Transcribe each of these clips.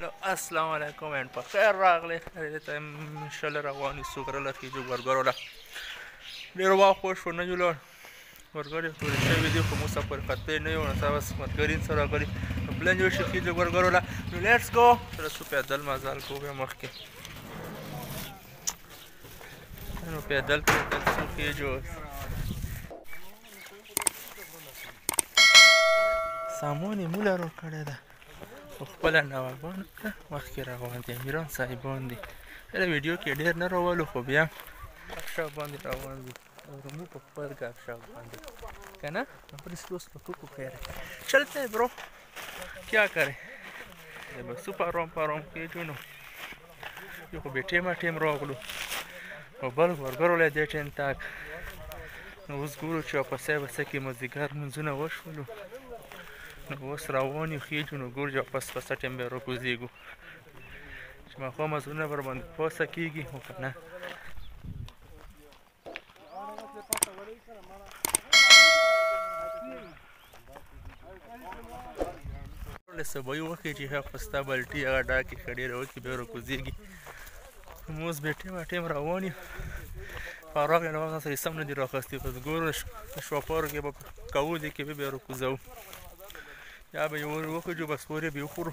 نو السلام علیکم ان په خیر راغلی ته ان شاء الله رواني سو غره له فيجو برګرو له ډیر وا خوش و نه جوړ برګر ټول شوی دی خو مو سفر کته نه یو نه تاسو مرګرین سره غري پلان جوړ شي فيجو برګرو له نو لیټس ګو تر سو په دل مزال کو به مخ کې نو په دل په دل سو فيجو سامان یې موله را کړی ده خو خپله نوابانو ته مخکې روان دي امیران صاحبان دي کله ویډیو کې ډېر نه راولو خو بیا ګپشاپ باندې روان دي او زموږ په خپل ګپشاپ باندې که نه خبرې سلو سپکو خیر چلته برو کیا کرے بس سپر روم پر روم کې جونو یو خو به ټیم ټیم راغلو او بل ورګرو له دې ټین تاک نو اوس ګورو چې په سه وسه کې مزګار منځونه وشولو نو اوس روان یو خېجو نو ګور جو پس پس ټیم به روکوزیګو چې ما خو مزونه بر باندې پوسه کیږي هو کنه له سبوي وخې چې هغه خوستا بلټي هغه ډاکې ښه ډېره وکړي بیا راکوزېږي نو اوس بیا ټیم ټیم روان یو په راغلې نو تاسو یې سم نه دي راخستي خو ګورو شوپارو کې به کوو دې کې به بیا راکوزوو یا به یې وخېږو بس پورې به یې وخورو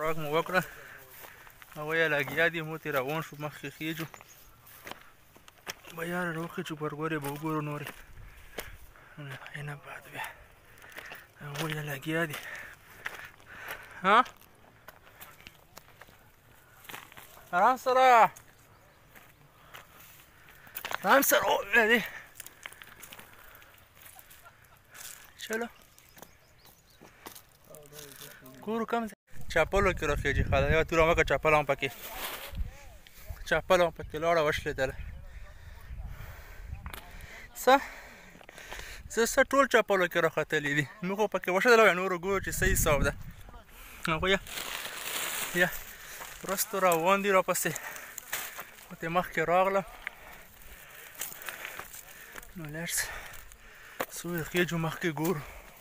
راګ مو وکړه او یا لګیا دي مو تیر روان شو مخ کې خېجو بیا روخه چې پرګورې به وګورو نورې نه بعد بیا او یا لګیا دي ها رام سره رام سره او دې چلو کور کم چپلو کې راخېږي خاله یوه توره مکه چپل هم پکې چپل هم پکې لاړه وشلېدله څه څه څه ټول چپلو کې راختلي دي موږ خو پکې وشلېدل وایو نورو ګورو چې څه حساب ده هغوی یا وروستو روان دي راپسې ورته مخکې راغلم نو لږ څو دقیقې جو مخکې ګورو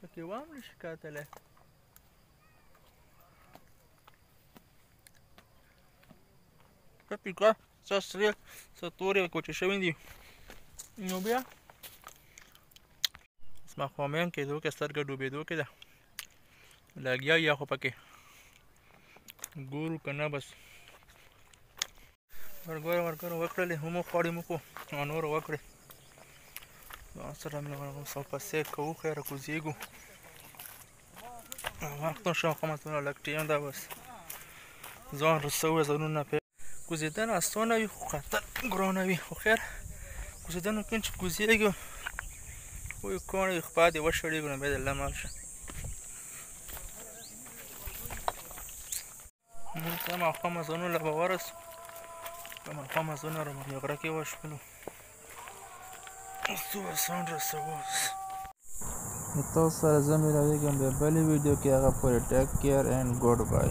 پکې وام نشي کاتلی ښه پیکه څه سرې څه تورې کوچې شوي دي نو بیا زما خو مین کېدو کې سترګه ډوبېدو کې ده لګیا یا خو پکې ګورو که نه بس برګر ورګر وکړلې هم خوړې مو کو او نور وکړې سره مې ورغو سو پسې کوو خیر کوزیګو وخت شو کوم ته لګ ټیم دا بس ځان رسو زرونه په کوزیدن استونه وي خو خطر ګرونه وي خو خیر کوزیدن کې چې کوزیګو وي کونه خپل دی وشړېګو نه به الله معاف شه موږ د ماښام ځانو له به ورسو د ماښام ځانو را باندې غره کې وشولو څو ځان رسوو نو تاسو سره زه ملاویږم بیا بلې ویډیو کې هغه پورې ټیک کیر اینډ ګډ بای